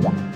Yeah.